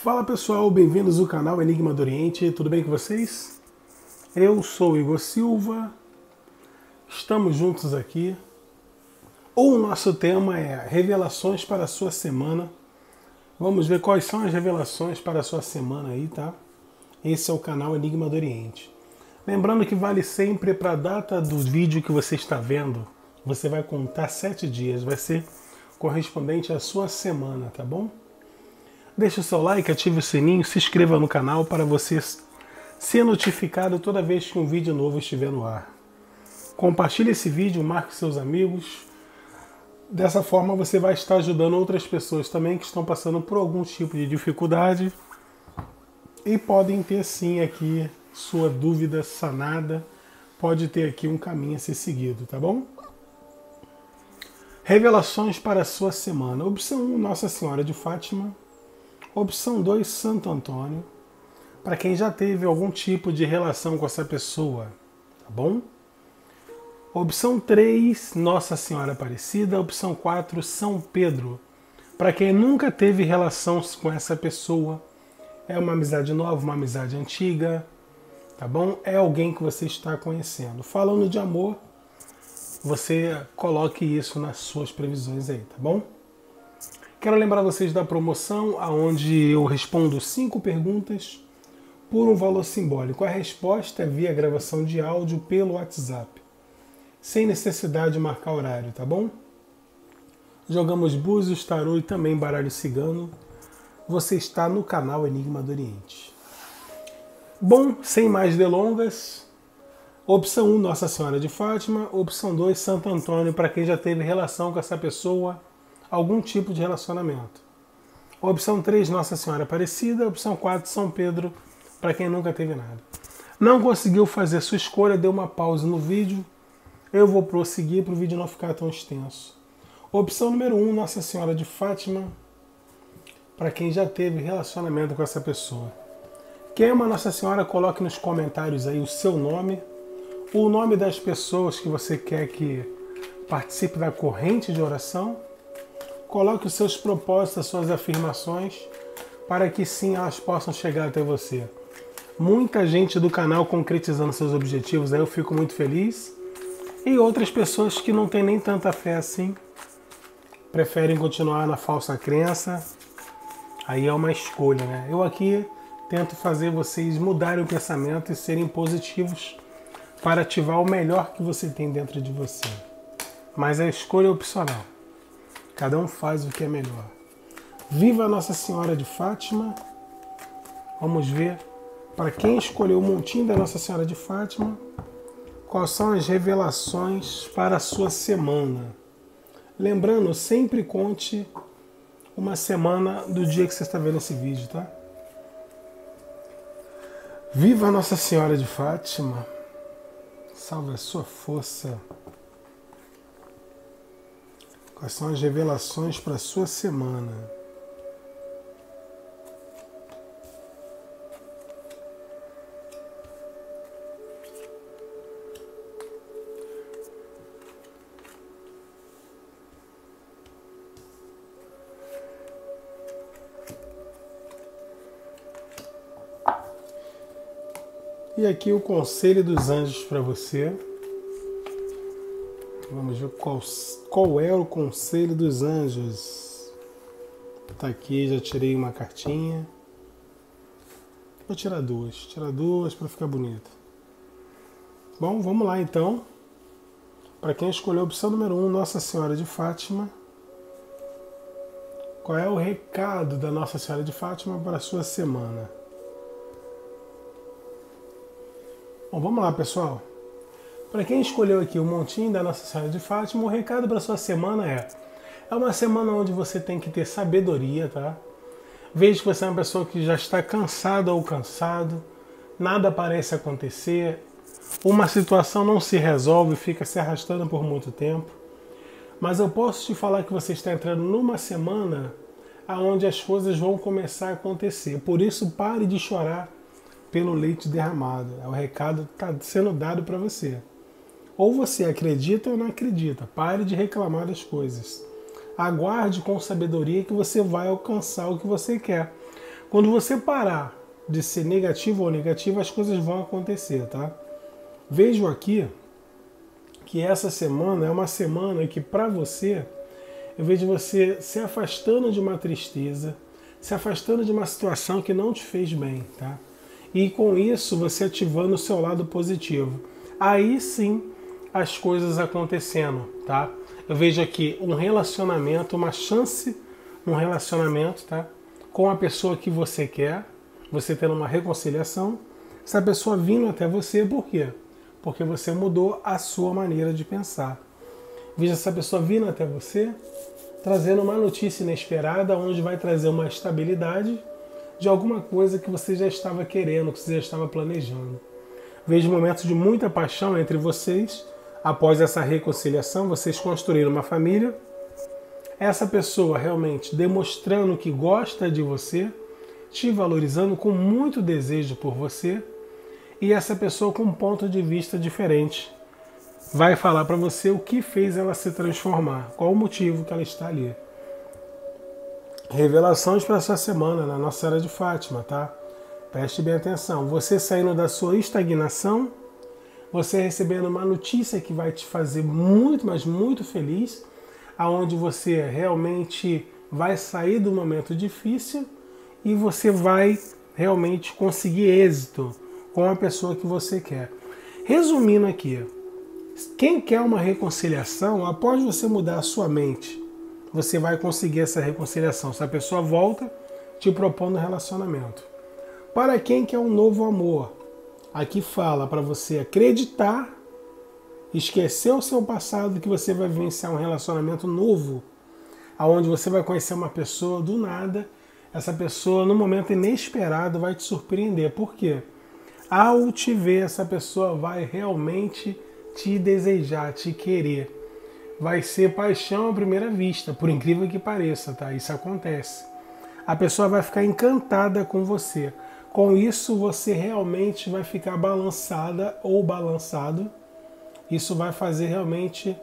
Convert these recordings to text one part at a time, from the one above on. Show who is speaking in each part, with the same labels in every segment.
Speaker 1: Fala pessoal, bem-vindos ao canal Enigma do Oriente, tudo bem com vocês? Eu sou Igor Silva, estamos juntos aqui. O nosso tema é revelações para a sua semana. Vamos ver quais são as revelações para a sua semana aí, tá? Esse é o canal Enigma do Oriente. Lembrando que vale sempre para a data do vídeo que você está vendo, você vai contar sete dias, vai ser correspondente à sua semana, tá bom? Deixe o seu like, ative o sininho, se inscreva no canal para você ser notificado toda vez que um vídeo novo estiver no ar. Compartilhe esse vídeo, marque seus amigos. Dessa forma você vai estar ajudando outras pessoas também que estão passando por algum tipo de dificuldade e podem ter sim aqui sua dúvida sanada, pode ter aqui um caminho a ser seguido, tá bom? Revelações para a sua semana. Opção 1, Nossa Senhora de Fátima. Opção 2, Santo Antônio. Para quem já teve algum tipo de relação com essa pessoa, tá bom? Opção 3, Nossa Senhora Aparecida. Opção 4, São Pedro. Para quem nunca teve relação com essa pessoa, é uma amizade nova, uma amizade antiga, tá bom? É alguém que você está conhecendo. Falando de amor, você coloque isso nas suas previsões aí, tá bom? Quero lembrar vocês da promoção, onde eu respondo cinco perguntas por um valor simbólico. A resposta é via gravação de áudio pelo WhatsApp, sem necessidade de marcar horário, tá bom? Jogamos búzios, tarô e também baralho cigano. Você está no canal Enigma do Oriente. Bom, sem mais delongas, opção 1, Nossa Senhora de Fátima. Opção 2, Santo Antônio, para quem já teve relação com essa pessoa algum tipo de relacionamento. Opção 3, Nossa Senhora Aparecida. Opção 4, São Pedro, para quem nunca teve nada. Não conseguiu fazer sua escolha, deu uma pausa no vídeo. Eu vou prosseguir para o vídeo não ficar tão extenso. Opção número 1, Nossa Senhora de Fátima, para quem já teve relacionamento com essa pessoa. Quem ama Nossa Senhora, coloque nos comentários aí o seu nome, o nome das pessoas que você quer que participe da corrente de oração Coloque os seus propósitos, as suas afirmações, para que sim elas possam chegar até você. Muita gente do canal concretizando seus objetivos, aí eu fico muito feliz. E outras pessoas que não têm nem tanta fé assim, preferem continuar na falsa crença. Aí é uma escolha, né? Eu aqui tento fazer vocês mudarem o pensamento e serem positivos para ativar o melhor que você tem dentro de você. Mas a escolha é opcional. Cada um faz o que é melhor. Viva Nossa Senhora de Fátima. Vamos ver para quem escolheu o montinho da Nossa Senhora de Fátima, quais são as revelações para a sua semana. Lembrando, sempre conte uma semana do dia que você está vendo esse vídeo, tá? Viva Nossa Senhora de Fátima. Salve a sua força. Quais são as revelações para a sua semana? E aqui o conselho dos anjos para você. Vamos ver qual, qual é o conselho dos anjos. Tá aqui, já tirei uma cartinha. Vou tirar duas, tirar duas para ficar bonito. Bom, vamos lá então. Para quem escolheu a opção número 1, um, Nossa Senhora de Fátima. Qual é o recado da Nossa Senhora de Fátima para a sua semana? Bom, vamos lá, pessoal. Para quem escolheu aqui o montinho da Nossa Senhora de Fátima, o recado para sua semana é: é uma semana onde você tem que ter sabedoria, tá? Veja que você é uma pessoa que já está cansado ou cansado, nada parece acontecer, uma situação não se resolve, fica se arrastando por muito tempo. Mas eu posso te falar que você está entrando numa semana aonde as coisas vão começar a acontecer. Por isso, pare de chorar pelo leite derramado. É o recado que está sendo dado para você. Ou você acredita ou não acredita. Pare de reclamar das coisas. Aguarde com sabedoria que você vai alcançar o que você quer. Quando você parar de ser negativo ou negativo, as coisas vão acontecer, tá? Vejo aqui que essa semana é uma semana que para você eu vejo você se afastando de uma tristeza, se afastando de uma situação que não te fez bem, tá? E com isso você ativando o seu lado positivo. Aí sim as coisas acontecendo, tá? Eu vejo aqui um relacionamento, uma chance um relacionamento, tá? Com a pessoa que você quer, você tendo uma reconciliação, essa pessoa vindo até você, por quê? Porque você mudou a sua maneira de pensar. Veja essa pessoa vindo até você, trazendo uma notícia inesperada, onde vai trazer uma estabilidade de alguma coisa que você já estava querendo, que você já estava planejando. Vejo momentos de muita paixão entre vocês. Após essa reconciliação, vocês construíram uma família. Essa pessoa realmente demonstrando que gosta de você, te valorizando com muito desejo por você, e essa pessoa com um ponto de vista diferente vai falar para você o que fez ela se transformar, qual o motivo que ela está ali. Revelações para essa semana na nossa era de Fátima, tá? Preste bem atenção. Você saindo da sua estagnação, você recebendo uma notícia que vai te fazer muito, mas muito feliz, aonde você realmente vai sair do momento difícil e você vai realmente conseguir êxito com a pessoa que você quer. Resumindo aqui, quem quer uma reconciliação, após você mudar a sua mente, você vai conseguir essa reconciliação. Se a pessoa volta te propondo relacionamento. Para quem quer um novo amor, aqui fala para você acreditar, esquecer o seu passado que você vai vivenciar um relacionamento novo, aonde você vai conhecer uma pessoa do nada, essa pessoa no momento inesperado vai te surpreender. Por quê? Ao te ver, essa pessoa vai realmente te desejar, te querer. Vai ser paixão à primeira vista, por incrível que pareça, tá? Isso acontece. A pessoa vai ficar encantada com você. Com isso, você realmente vai ficar balançada ou balançado. Isso vai fazer realmente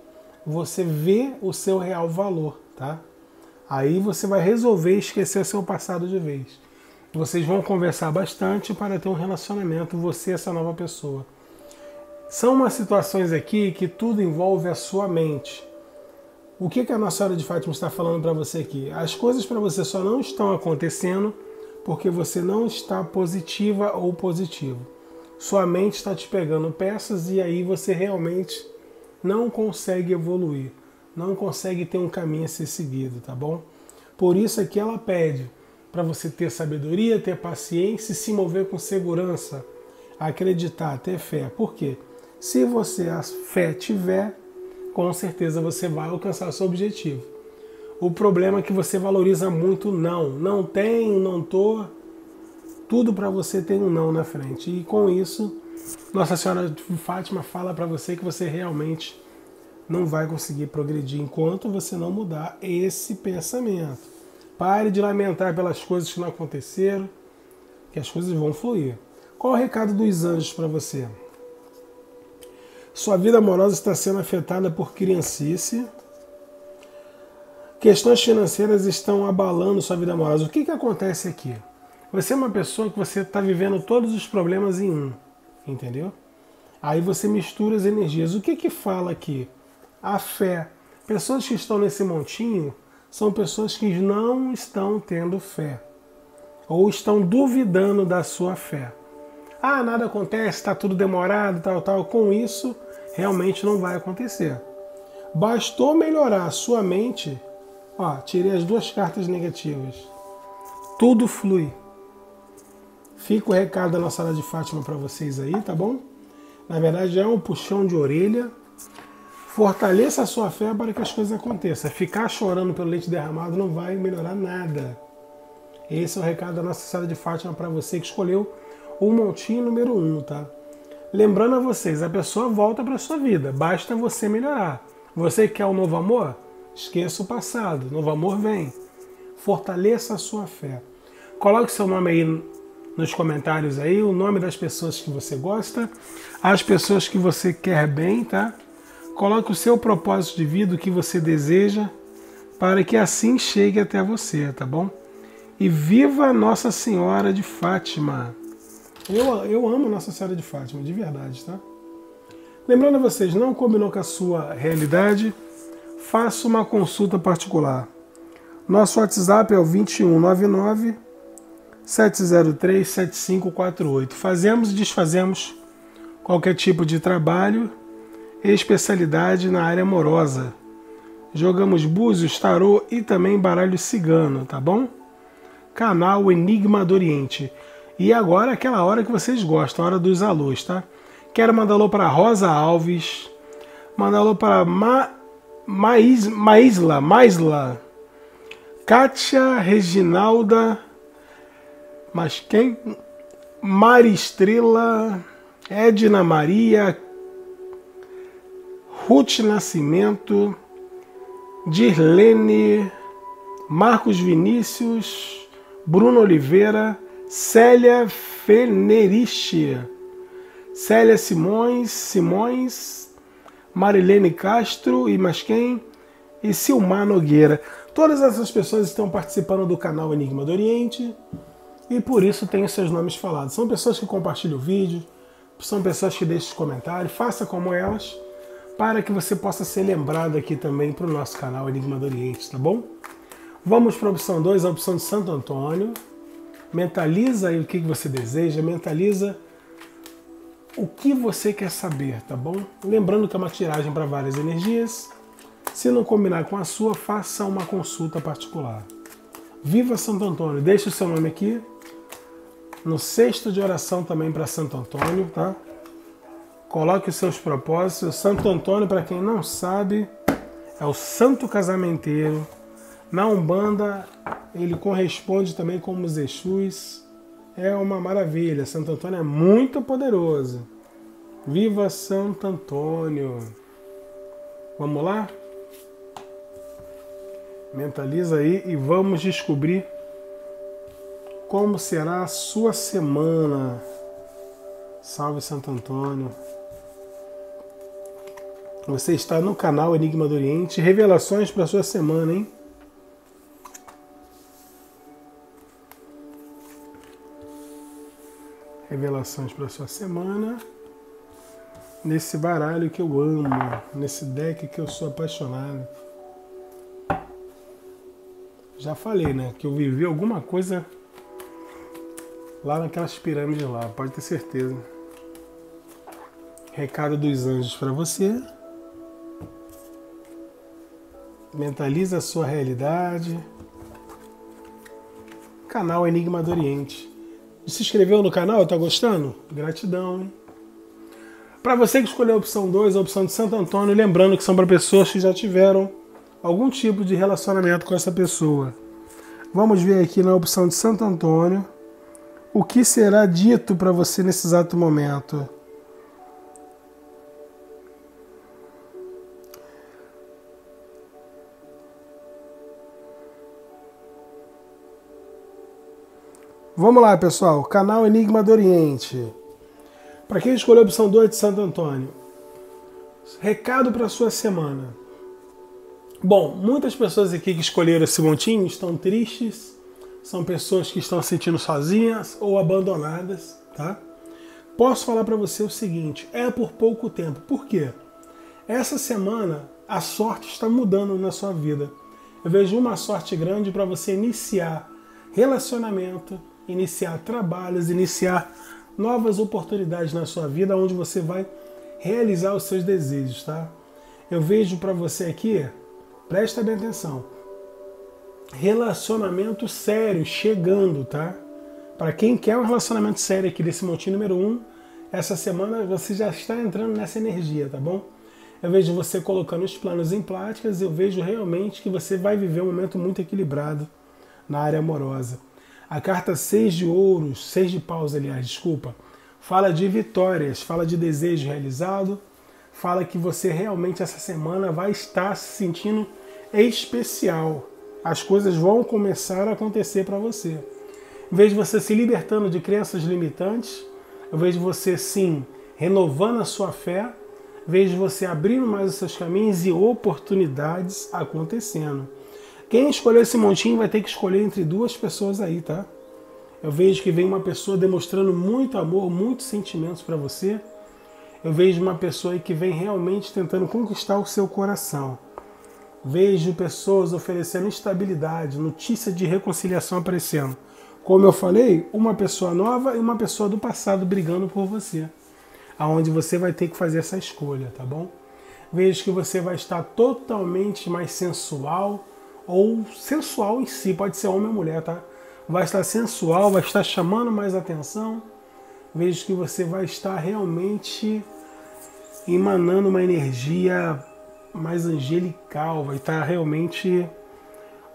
Speaker 1: você ver o seu real valor, tá? Aí você vai resolver esquecer o seu passado de vez. Vocês vão conversar bastante para ter um relacionamento, você e essa nova pessoa. São umas situações aqui que tudo envolve a sua mente. O que, que a Nossa Senhora de Fátima está falando para você aqui? As coisas para você só não estão acontecendo porque você não está positiva ou positivo. Sua mente está te pegando peças e aí você realmente não consegue evoluir, não consegue ter um caminho a ser seguido, tá bom? Por isso é que ela pede para você ter sabedoria, ter paciência e se mover com segurança, acreditar, ter fé. Por quê? Se você a fé tiver, com certeza você vai alcançar seu objetivo. O problema é que você valoriza muito não. Não tenho, não tô. Tudo para você tem um não na frente. E com isso, Nossa Senhora Fátima fala para você que você realmente não vai conseguir progredir enquanto você não mudar esse pensamento. Pare de lamentar pelas coisas que não aconteceram, que as coisas vão fluir. Qual o recado dos anjos para você? Sua vida amorosa está sendo afetada por criancice. Questões financeiras estão abalando sua vida amorosa. O que, que acontece aqui? Você é uma pessoa que você está vivendo todos os problemas em um, entendeu? Aí você mistura as energias. O que que fala aqui? A fé. Pessoas que estão nesse montinho são pessoas que não estão tendo fé ou estão duvidando da sua fé. Ah, nada acontece, está tudo demorado, tal, tal. Com isso, realmente não vai acontecer. Bastou melhorar a sua mente. Ó, tirei as duas cartas negativas. Tudo flui. Fica o recado da nossa sala de Fátima para vocês aí, tá bom? Na verdade, é um puxão de orelha. Fortaleça a sua fé para que as coisas aconteçam. Ficar chorando pelo leite derramado não vai melhorar nada. Esse é o recado da nossa sala de Fátima para você que escolheu o montinho número 1, um, tá? Lembrando a vocês, a pessoa volta para sua vida, basta você melhorar. Você quer um novo amor? Esqueça o passado, novo amor vem. Fortaleça a sua fé. Coloque seu nome aí nos comentários aí, o nome das pessoas que você gosta, as pessoas que você quer bem, tá? Coloque o seu propósito de vida, o que você deseja, para que assim chegue até você, tá bom? E viva Nossa Senhora de Fátima! Eu, eu amo Nossa Senhora de Fátima, de verdade, tá? Lembrando a vocês, não combinou com a sua realidade? Faça uma consulta particular. Nosso WhatsApp é o 2199 703 7548. Fazemos e desfazemos qualquer tipo de trabalho e especialidade na área amorosa. Jogamos búzios, tarô e também baralho cigano, tá bom? canal Enigma do Oriente. E agora aquela hora que vocês gostam, a hora dos alôs, tá? Quero mandar alô para Rosa Alves, mandar alô para Ma, Maís, Maísla, Maisla, Kátia Reginalda, mas quem? Maristrela, Edna Maria, Ruth Nascimento, Dirlene, Marcos Vinícius, Bruno Oliveira, Célia Feneriche, Célia Simões, Simões, Marilene Castro e mais quem? E Silmar Nogueira. Todas essas pessoas estão participando do canal Enigma do Oriente e por isso os seus nomes falados. São pessoas que compartilham o vídeo, são pessoas que deixam os comentários, faça como elas, para que você possa ser lembrado aqui também para o nosso canal Enigma do Oriente, tá bom? Vamos para a opção 2, a opção de Santo Antônio. Mentaliza aí o que você deseja, mentaliza o que você quer saber, tá bom? Lembrando que é uma tiragem para várias energias. Se não combinar com a sua, faça uma consulta particular. Viva Santo Antônio, deixe o seu nome aqui. No cesto de oração também para Santo Antônio, tá? Coloque os seus propósitos. Santo Antônio, para quem não sabe, é o santo casamenteiro na Umbanda, ele corresponde também como os Exus. É uma maravilha. Santo Antônio é muito poderoso. Viva Santo Antônio! Vamos lá? Mentaliza aí e vamos descobrir como será a sua semana. Salve Santo Antônio! Você está no canal Enigma do Oriente. Revelações para a sua semana, hein? Revelações para sua semana. Nesse baralho que eu amo, nesse deck que eu sou apaixonado. Já falei, né? Que eu vivi alguma coisa lá naquelas pirâmides lá, pode ter certeza. Recado dos anjos para você. Mentaliza a sua realidade. Canal Enigma do Oriente se inscreveu no canal? Tá gostando? Gratidão, hein? Para você que escolheu a opção 2, a opção de Santo Antônio, lembrando que são para pessoas que já tiveram algum tipo de relacionamento com essa pessoa. Vamos ver aqui na opção de Santo Antônio o que será dito para você nesse exato momento. Vamos lá, pessoal. Canal Enigma do Oriente. Para quem escolheu a opção 2 de Santo Antônio. Recado para sua semana. Bom, muitas pessoas aqui que escolheram esse montinho estão tristes, são pessoas que estão se sentindo sozinhas ou abandonadas, tá? Posso falar para você o seguinte: é por pouco tempo. Por quê? Essa semana a sorte está mudando na sua vida. Eu vejo uma sorte grande para você iniciar relacionamento, iniciar trabalhos, iniciar novas oportunidades na sua vida onde você vai realizar os seus desejos, tá? Eu vejo para você aqui, presta bem atenção. Relacionamento sério chegando, tá? Para quem quer um relacionamento sério aqui desse motivo número um, essa semana você já está entrando nessa energia, tá bom? Eu vejo você colocando os planos em práticas, eu vejo realmente que você vai viver um momento muito equilibrado na área amorosa. A carta 6 de ouros, 6 de paus, aliás, desculpa, fala de vitórias, fala de desejo realizado, fala que você realmente essa semana vai estar se sentindo especial. As coisas vão começar a acontecer para você. Em vez de você se libertando de crenças limitantes, eu vejo você sim renovando a sua fé, vejo você abrindo mais os seus caminhos e oportunidades acontecendo. Quem escolheu esse montinho vai ter que escolher entre duas pessoas aí, tá? Eu vejo que vem uma pessoa demonstrando muito amor, muitos sentimentos para você. Eu vejo uma pessoa aí que vem realmente tentando conquistar o seu coração. Vejo pessoas oferecendo estabilidade, notícia de reconciliação aparecendo. Como eu falei, uma pessoa nova e uma pessoa do passado brigando por você. Aonde você vai ter que fazer essa escolha, tá bom? Vejo que você vai estar totalmente mais sensual ou sensual em si, pode ser homem ou mulher, tá? Vai estar sensual, vai estar chamando mais atenção. Vejo que você vai estar realmente emanando uma energia mais angelical, vai estar realmente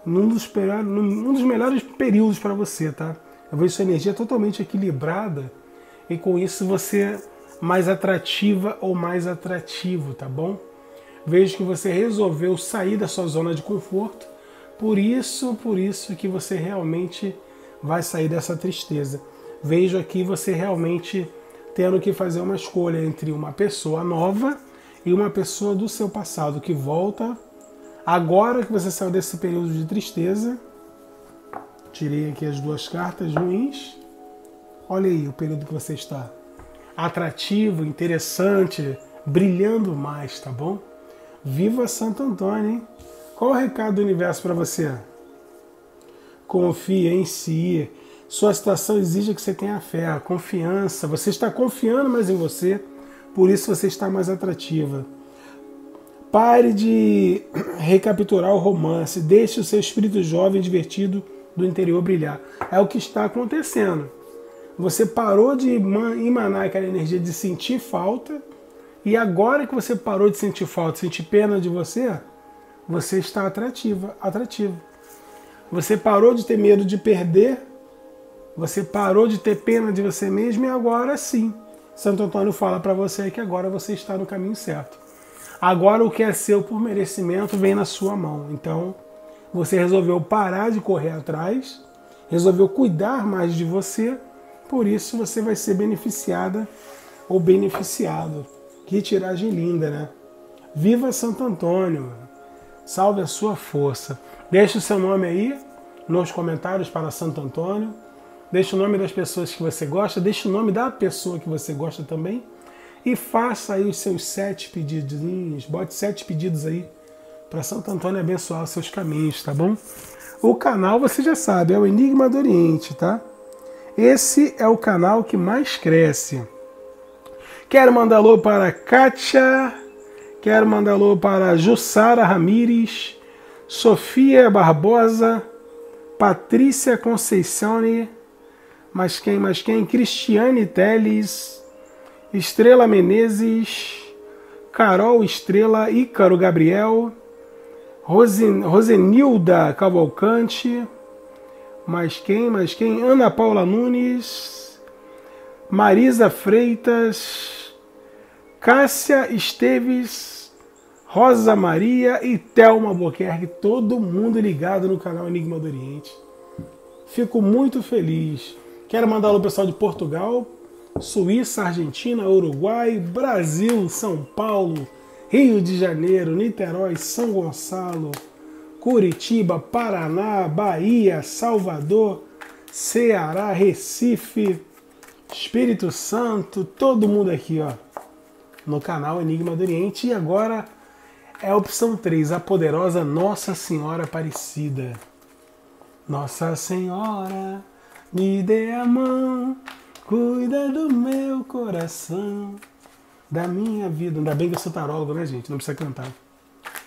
Speaker 1: num dos, num dos melhores períodos para você, tá? Eu vejo sua energia totalmente equilibrada e com isso você mais atrativa ou mais atrativo, tá bom? Vejo que você resolveu sair da sua zona de conforto, por isso, por isso que você realmente vai sair dessa tristeza. Vejo aqui você realmente tendo que fazer uma escolha entre uma pessoa nova e uma pessoa do seu passado que volta agora que você saiu desse período de tristeza. Tirei aqui as duas cartas ruins. Olha aí o período que você está atrativo, interessante, brilhando mais, tá bom? Viva Santo Antônio, hein? Qual o recado do universo para você? Confia em si. Sua situação exige que você tenha fé, confiança. Você está confiando mais em você, por isso você está mais atrativa. Pare de recapitular o romance, deixe o seu espírito jovem divertido do interior brilhar. É o que está acontecendo. Você parou de emanar aquela energia de sentir falta, e agora que você parou de sentir falta, sentir pena de você, você está atrativa, atrativo. Você parou de ter medo de perder, você parou de ter pena de você mesmo e agora sim. Santo Antônio fala para você que agora você está no caminho certo. Agora o que é seu por merecimento vem na sua mão. Então, você resolveu parar de correr atrás, resolveu cuidar mais de você por isso você vai ser beneficiada ou beneficiado. Que tiragem linda, né? Viva Santo Antônio! Salve a sua força. Deixe o seu nome aí nos comentários para Santo Antônio. Deixe o nome das pessoas que você gosta, deixe o nome da pessoa que você gosta também. E faça aí os seus sete pedidos. Bote sete pedidos aí para Santo Antônio abençoar os seus caminhos, tá bom? O canal você já sabe, é o Enigma do Oriente, tá? Esse é o canal que mais cresce. Quero mandar alô para Kátia, quero mandar alô para Jussara Ramires, Sofia Barbosa, Patrícia Conceição, mas quem, mas quem? Cristiane Teles, Estrela Menezes, Carol Estrela, Ícaro Gabriel, Rosen, Rosenilda Cavalcante, mais quem? Mais quem? Ana Paula Nunes, Marisa Freitas, Cássia Esteves, Rosa Maria e Thelma Boquerque, todo mundo ligado no canal Enigma do Oriente. Fico muito feliz. Quero mandar alô pessoal de Portugal, Suíça, Argentina, Uruguai, Brasil, São Paulo, Rio de Janeiro, Niterói, São Gonçalo, Curitiba, Paraná, Bahia, Salvador, Ceará, Recife, Espírito Santo, todo mundo aqui, ó, no canal Enigma do Oriente. E agora é a opção 3, a poderosa Nossa Senhora Aparecida. Nossa Senhora, me dê a mão, cuida do meu coração, da minha vida. Ainda bem que eu sou tarólogo, né, gente? Não precisa cantar.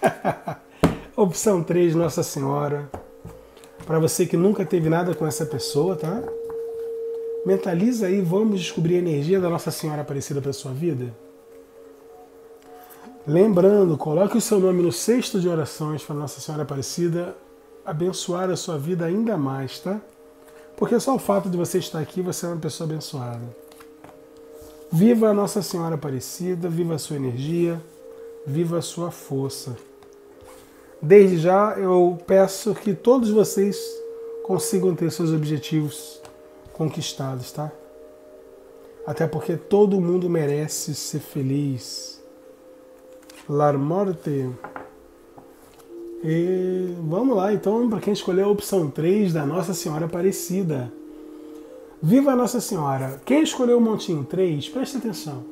Speaker 1: Opção 3, Nossa Senhora. Para você que nunca teve nada com essa pessoa, tá? Mentaliza aí, vamos descobrir a energia da Nossa Senhora Aparecida para sua vida. Lembrando, coloque o seu nome no cesto de orações para Nossa Senhora Aparecida abençoar a sua vida ainda mais, tá? Porque só o fato de você estar aqui, você é uma pessoa abençoada. Viva a Nossa Senhora Aparecida, viva a sua energia, viva a sua força. Desde já eu peço que todos vocês consigam ter seus objetivos conquistados, tá? Até porque todo mundo merece ser feliz. Lar morte. E vamos lá, então, para quem escolheu a opção 3 da Nossa Senhora Aparecida. Viva Nossa Senhora! Quem escolheu o Montinho 3, preste atenção.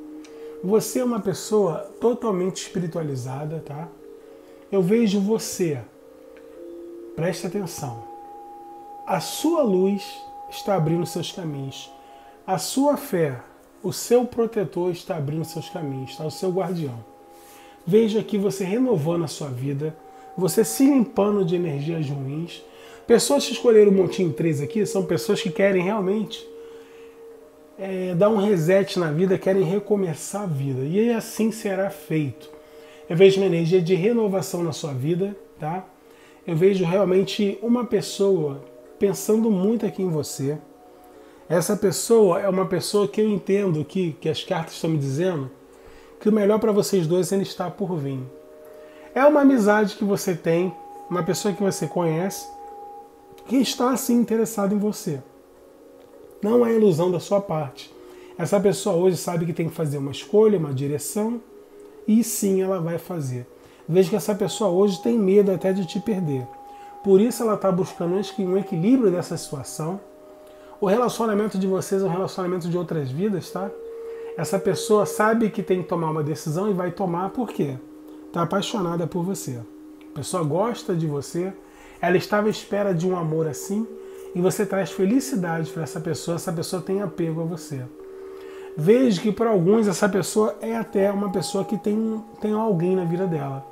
Speaker 1: Você é uma pessoa totalmente espiritualizada, tá? Eu vejo você. Preste atenção. A sua luz está abrindo seus caminhos. A sua fé, o seu protetor está abrindo seus caminhos, está o seu guardião. Veja aqui você renovando a sua vida, você se limpando de energias ruins. Pessoas que escolheram o Montinho 3 aqui são pessoas que querem realmente é, dar um reset na vida, querem recomeçar a vida. E assim será feito. Eu vejo uma energia de renovação na sua vida, tá? Eu vejo realmente uma pessoa pensando muito aqui em você. Essa pessoa é uma pessoa que eu entendo que, que as cartas estão me dizendo que o melhor para vocês dois ainda está por vir. É uma amizade que você tem, uma pessoa que você conhece, que está assim interessado em você. Não é ilusão da sua parte. Essa pessoa hoje sabe que tem que fazer uma escolha, uma direção, e sim ela vai fazer. Veja que essa pessoa hoje tem medo até de te perder. Por isso ela está buscando um equilíbrio dessa situação. O relacionamento de vocês é um relacionamento de outras vidas, tá? Essa pessoa sabe que tem que tomar uma decisão e vai tomar por quê? Está apaixonada por você. A pessoa gosta de você, ela estava à espera de um amor assim e você traz felicidade para essa pessoa, essa pessoa tem apego a você. Veja que para alguns essa pessoa é até uma pessoa que tem, tem alguém na vida dela,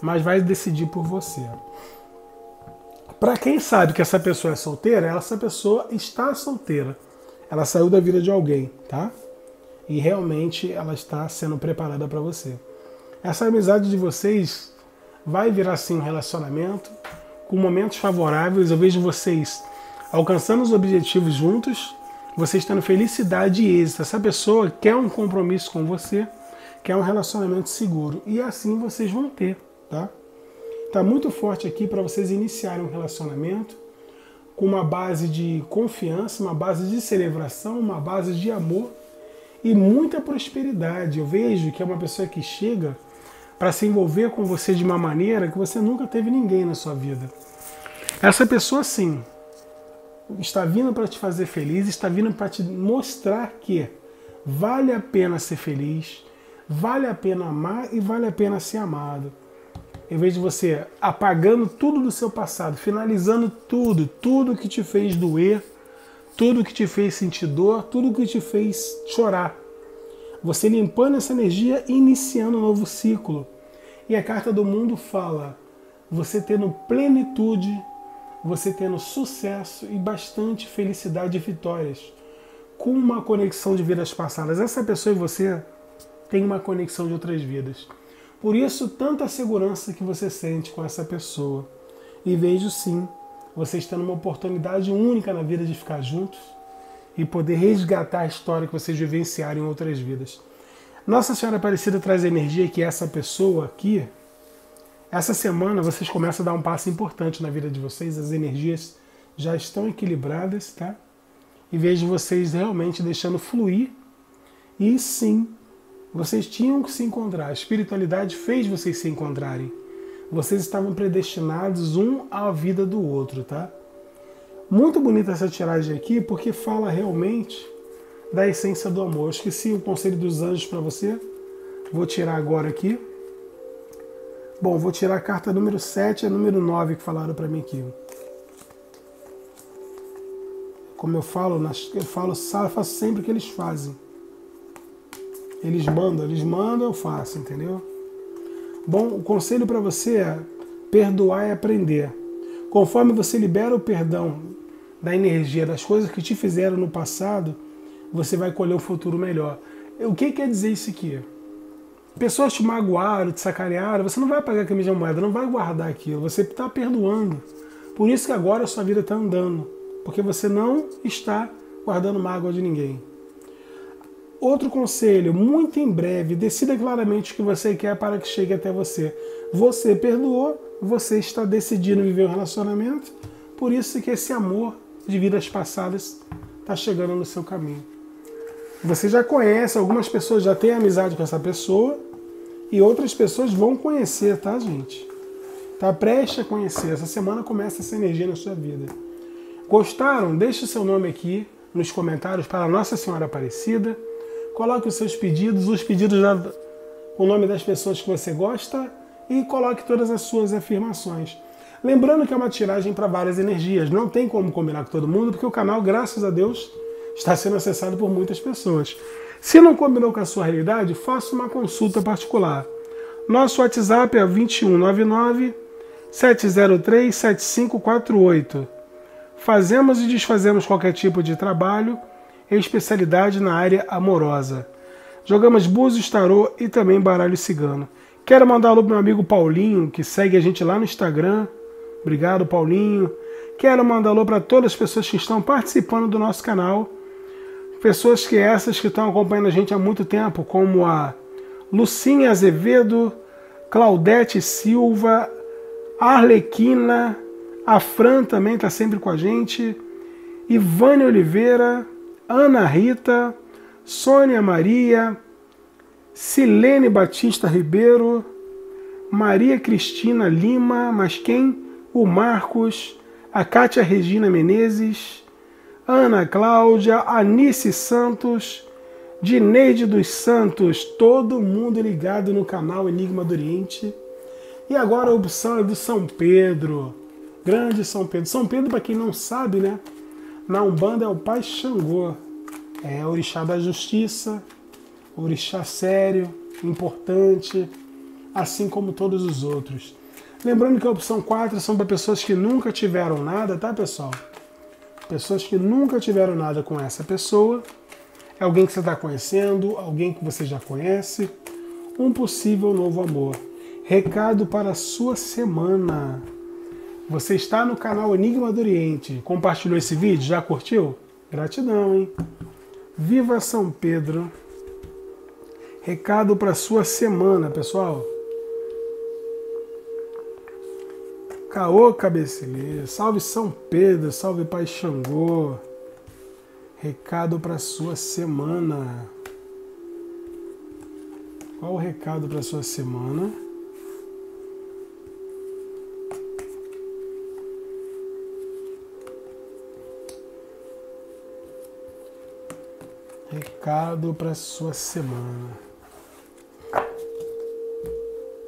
Speaker 1: mas vai decidir por você. Para quem sabe que essa pessoa é solteira, essa pessoa está solteira. Ela saiu da vida de alguém, tá? E realmente ela está sendo preparada para você. Essa amizade de vocês vai virar sim um relacionamento com momentos favoráveis. Eu vejo vocês alcançando os objetivos juntos vocês tendo felicidade e êxito. Essa pessoa quer um compromisso com você, quer um relacionamento seguro. E assim vocês vão ter, tá? Tá muito forte aqui para vocês iniciarem um relacionamento com uma base de confiança, uma base de celebração, uma base de amor e muita prosperidade. Eu vejo que é uma pessoa que chega para se envolver com você de uma maneira que você nunca teve ninguém na sua vida. Essa pessoa sim, está vindo para te fazer feliz, está vindo para te mostrar que vale a pena ser feliz, vale a pena amar e vale a pena ser amado. Em vez de você apagando tudo do seu passado, finalizando tudo, tudo que te fez doer, tudo que te fez sentir dor, tudo que te fez chorar. Você limpando essa energia e iniciando um novo ciclo. E a carta do mundo fala: você tendo plenitude você tendo sucesso e bastante felicidade e vitórias, com uma conexão de vidas passadas. Essa pessoa e você tem uma conexão de outras vidas. Por isso, tanta segurança que você sente com essa pessoa. E vejo sim, vocês tendo uma oportunidade única na vida de ficar juntos e poder resgatar a história que vocês vivenciaram em outras vidas. Nossa Senhora Aparecida traz a energia que essa pessoa aqui, essa semana vocês começam a dar um passo importante na vida de vocês, as energias já estão equilibradas, tá? E vejo vocês realmente deixando fluir. E sim, vocês tinham que se encontrar. A espiritualidade fez vocês se encontrarem. Vocês estavam predestinados um à vida do outro, tá? Muito bonita essa tiragem aqui porque fala realmente da essência do amor. Eu esqueci o conselho dos anjos para você. Vou tirar agora aqui. Bom, vou tirar a carta número 7 e a número 9 que falaram para mim aqui. Como eu falo, eu falo, faço sempre o que eles fazem. Eles mandam, eles mandam, eu faço, entendeu? Bom, o conselho para você é perdoar e aprender. Conforme você libera o perdão da energia das coisas que te fizeram no passado, você vai colher um futuro melhor. O que quer dizer isso aqui? pessoas te magoaram, te sacanearam, você não vai pagar a mesma moeda, não vai guardar aquilo, você está perdoando. Por isso que agora a sua vida está andando, porque você não está guardando mágoa de ninguém. Outro conselho, muito em breve, decida claramente o que você quer para que chegue até você. Você perdoou, você está decidindo viver um relacionamento, por isso que esse amor de vidas passadas está chegando no seu caminho. Você já conhece, algumas pessoas já têm amizade com essa pessoa e outras pessoas vão conhecer, tá, gente? Tá preste a conhecer. Essa semana começa essa energia na sua vida. Gostaram? Deixe o seu nome aqui nos comentários para Nossa Senhora Aparecida. Coloque os seus pedidos, os pedidos da, o nome das pessoas que você gosta e coloque todas as suas afirmações. Lembrando que é uma tiragem para várias energias, não tem como combinar com todo mundo, porque o canal, graças a Deus, está sendo acessado por muitas pessoas. Se não combinou com a sua realidade, faça uma consulta particular. Nosso WhatsApp é 2199 703 7548. Fazemos e desfazemos qualquer tipo de trabalho e especialidade na área amorosa. Jogamos búzios, tarô e também baralho cigano. Quero mandar um alô pro meu amigo Paulinho, que segue a gente lá no Instagram. Obrigado, Paulinho. Quero mandar alô para todas as pessoas que estão participando do nosso canal. Pessoas que essas que estão acompanhando a gente há muito tempo, como a Lucinha Azevedo, Claudete Silva, Arlequina, a Fran também está sempre com a gente, Ivane Oliveira, Ana Rita, Sônia Maria, Silene Batista Ribeiro, Maria Cristina Lima, mas quem? O Marcos, a Cátia Regina Menezes, Ana Cláudia, Anice Santos, Dineide dos Santos, todo mundo ligado no canal Enigma do Oriente. E agora a opção é do São Pedro, grande São Pedro. São Pedro, para quem não sabe, né? Na Umbanda é o Pai Xangô, é orixá da justiça, orixá sério, importante, assim como todos os outros. Lembrando que a opção 4 são para pessoas que nunca tiveram nada, tá, pessoal? Pessoas que nunca tiveram nada com essa pessoa. É alguém que você está conhecendo, alguém que você já conhece. Um possível novo amor. Recado para a sua semana. Você está no canal Enigma do Oriente. Compartilhou esse vídeo? Já curtiu? Gratidão, hein? Viva São Pedro. Recado para sua semana, pessoal. Caô Cabeceleiro, salve São Pedro, salve Pai Xangô. Recado para sua semana. Qual o recado para sua semana? Recado para sua semana.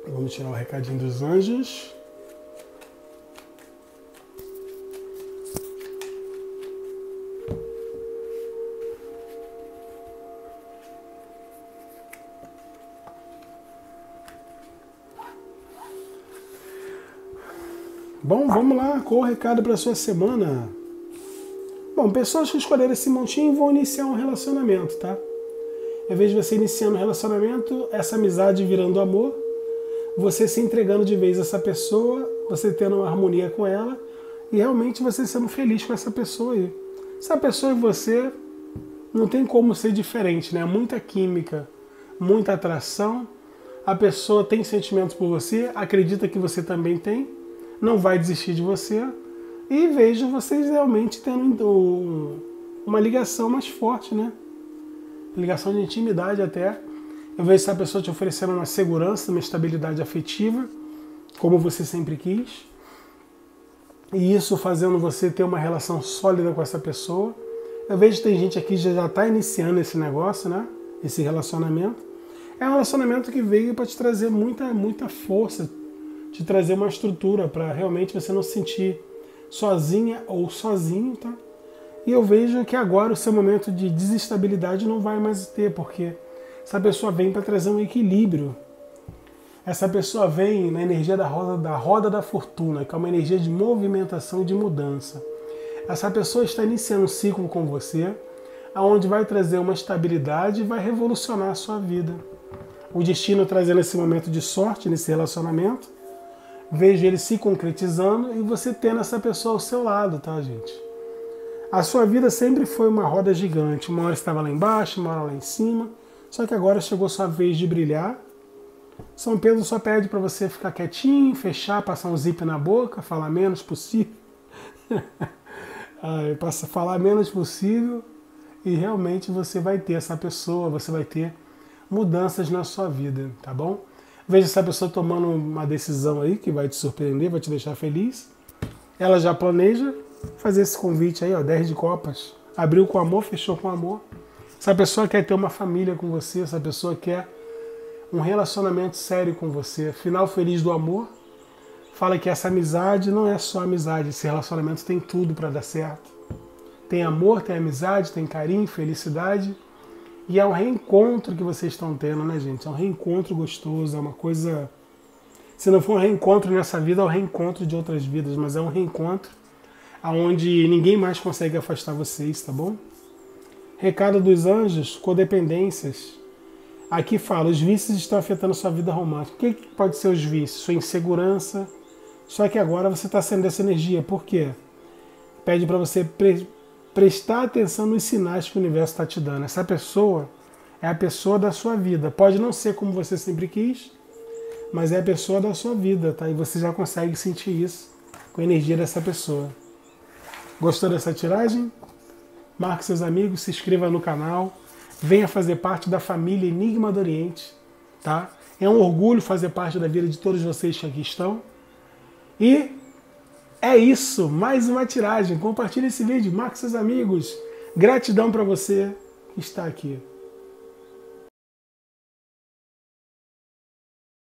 Speaker 1: Vamos tirar o recadinho dos anjos. Bom, vamos lá, qual o recado para sua semana? Bom, pessoas que escolheram esse montinho vão iniciar um relacionamento, tá? Em vez de você iniciando um relacionamento, essa amizade virando amor, você se entregando de vez a essa pessoa, você tendo uma harmonia com ela e realmente você sendo feliz com essa pessoa aí. Essa pessoa e você não tem como ser diferente, né? Muita química, muita atração. A pessoa tem sentimentos por você, acredita que você também tem não vai desistir de você e vejo vocês realmente tendo uma ligação mais forte, né? Ligação de intimidade até. Eu vejo essa pessoa te oferecendo uma segurança, uma estabilidade afetiva, como você sempre quis. E isso fazendo você ter uma relação sólida com essa pessoa. Eu vejo que tem gente aqui que já está iniciando esse negócio, né? Esse relacionamento. É um relacionamento que veio para te trazer muita, muita força, te trazer uma estrutura para realmente você não se sentir sozinha ou sozinho, tá? E eu vejo que agora o seu momento de desestabilidade não vai mais ter, porque essa pessoa vem para trazer um equilíbrio. Essa pessoa vem na energia da roda, da roda da fortuna, que é uma energia de movimentação e de mudança. Essa pessoa está iniciando um ciclo com você, aonde vai trazer uma estabilidade e vai revolucionar a sua vida. O destino trazendo esse momento de sorte nesse relacionamento, vejo ele se concretizando e você tendo essa pessoa ao seu lado, tá, gente? A sua vida sempre foi uma roda gigante. Uma hora estava lá embaixo, uma hora lá em cima. Só que agora chegou sua vez de brilhar. São Pedro só pede para você ficar quietinho, fechar, passar um zip na boca, falar menos possível. passa falar menos possível e realmente você vai ter essa pessoa, você vai ter mudanças na sua vida, tá bom? Veja essa pessoa tomando uma decisão aí que vai te surpreender, vai te deixar feliz. Ela já planeja fazer esse convite aí, ó, 10 de copas. Abriu com amor, fechou com amor. Essa pessoa quer ter uma família com você, essa pessoa quer um relacionamento sério com você. Final feliz do amor. Fala que essa amizade não é só amizade, esse relacionamento tem tudo para dar certo. Tem amor, tem amizade, tem carinho, felicidade. E é um reencontro que vocês estão tendo, né, gente? É um reencontro gostoso, é uma coisa. Se não for um reencontro nessa vida, é um reencontro de outras vidas, mas é um reencontro aonde ninguém mais consegue afastar vocês, tá bom? Recado dos anjos, codependências. Aqui fala, os vícios estão afetando sua vida romântica. O que pode ser os vícios? Sua insegurança. Só que agora você está sendo essa energia. Por quê? Pede para você prestar atenção nos sinais que o universo está te dando. Essa pessoa é a pessoa da sua vida. Pode não ser como você sempre quis, mas é a pessoa da sua vida, tá? E você já consegue sentir isso com a energia dessa pessoa. Gostou dessa tiragem? Marque seus amigos, se inscreva no canal, venha fazer parte da família Enigma do Oriente, tá? É um orgulho fazer parte da vida de todos vocês que aqui estão. E é isso, mais uma tiragem. Compartilhe esse vídeo, marque seus amigos. Gratidão para você que está aqui.